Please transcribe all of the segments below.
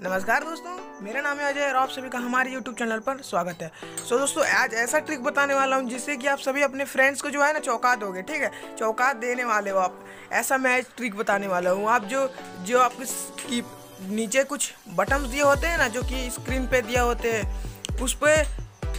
नमस्कार दोस्तों मेरा नाम है अजय और आप सभी का हमारे YouTube चैनल पर स्वागत है। सो so, दोस्तों आज ऐसा ट्रिक बताने वाला हूँ जिससे कि आप सभी अपने फ्रेंड्स को जो है ना चौका दोगे ठीक है? चौका देने वाले हो आप। ऐसा मैं ट्रिक बताने वाला हूँ। आप जो जो आपकी नीचे कुछ बटन्स दिए होते हैं ना जो कि स्क्रीन पे दिए होते हैं उस पर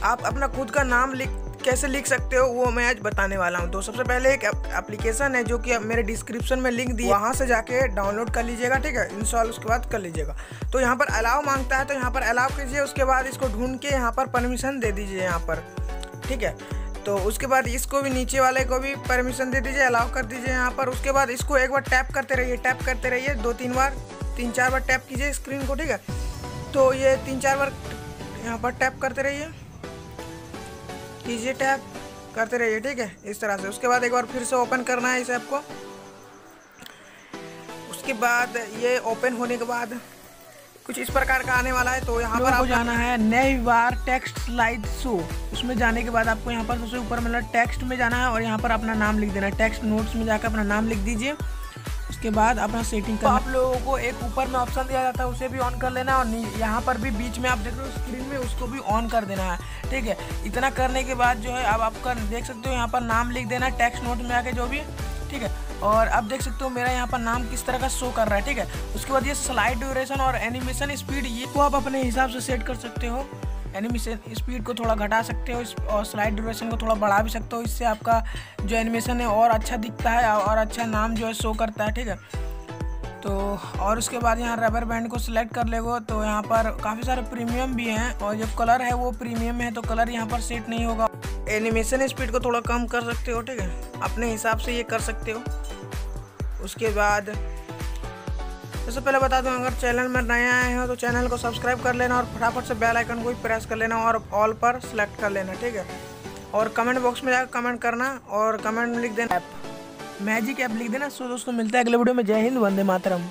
आप अपना खुद का नाम लिख कैसे लिख सकते हो, वो मैं आज बताने वाला हूँ। तो सबसे पहले एक एप्लीकेशन है जो कि मेरे डिस्क्रिप्शन में लिंक दी वहाँ से जाके डाउनलोड कर लीजिएगा, ठीक है? इंस्टॉल उसके बाद कर लीजिएगा। तो यहाँ पर अलाव माँगता है तो यहाँ पर अलाव कीजिए। उसके बाद इसको ढूंढ के यहाँ पर परमिशन दे दीजिए यहाँ पर, ठीक है? तो उसके बाद इसको भी नीचे वाले को भी परमिशन दे दीजिए अलाउ कर दीजिए यहाँ पर। उसके बाद इसको एक बार टैप करते रहिए टैप करते रहिए। दो तीन बार, तीन चार बार टैप कीजिए स्क्रीन को, ठीक है? तो ये तीन चार बार यहाँ पर टैप करते रहिए। कीजिए टैप करते रहिए ठीक है? इस तरह से। उसके बाद एक बार फिर से ओपन करना है इस ऐप को उसके बाद ये ओपन होने के बाद कुछ इस प्रकार का आने वाला है तो यहाँ पर आपको जाना है नई बार टेक्स्ट स्लाइड शो। उसमें जाने के बाद आपको यहाँ पर सबसे ऊपर मतलब टेक्स्ट में जाना है और यहाँ पर अपना नाम लिख देना है। टेक्स्ट नोट्स में जाकर अपना नाम लिख दीजिए। उसके बाद अपना सेटिंग कर आप लोगों को एक ऊपर में ऑप्शन दिया जाता है, उसे भी ऑन कर लेना और यहाँ पर भी बीच में आप देख रहे हो स्क्रीन में उसको भी ऑन कर देना है। ठीक है? इतना करने के बाद जो है, अब आपका देख सकते हो यहाँ पर नाम लिख देना टेक्स्ट नोट में आके जो भी। ठीक है? और अब देख सकते हो मेरा यहाँ पर नाम किस तरह का शो कर रहा है। ठीक है? उसके बाद ये स्लाइड ड्यूरेशन और एनिमेशन स्पीड ये को आप अपने हिसाब से सेट कर सकते हो। एनिमेशन स्पीड को थोड़ा घटा सकते हो और स्लाइड ड्यूरेशन को थोड़ा बढ़ा भी सकते हो, इससे आपका जो एनिमेशन है और अच्छा दिखता है, और अच्छा नाम जो है शो करता है, ठीक है? तो और उसके बाद यहाँ रबर बैंड को सिलेक्ट कर लेगो तो यहाँ पर काफ़ी सारे प्रीमियम भी हैं, और जो कलर है वो प्रीमियम है तो कलर यहाँ पर सेट नहीं होगा। एनिमेशन स्पीड को थोड़ा कम कर सकते हो, ठीक है? अपने हिसाब से ये कर सकते हो। उसके बाद सबसे पहले बता दूँ, अगर चैनल में नए आए हो तो चैनल को सब्सक्राइब कर लेना और फटाफट से बेल आइकन को भी प्रेस कर लेना और ऑल पर सेलेक्ट कर लेना, ठीक है? और कमेंट बॉक्स में जाकर कमेंट करना और कमेंट लिख देना। ऐप मैजिक ऐप लिख देना। सो दोस्तों, मिलता है अगले वीडियो में। जय हिंद, वंदे मातरम।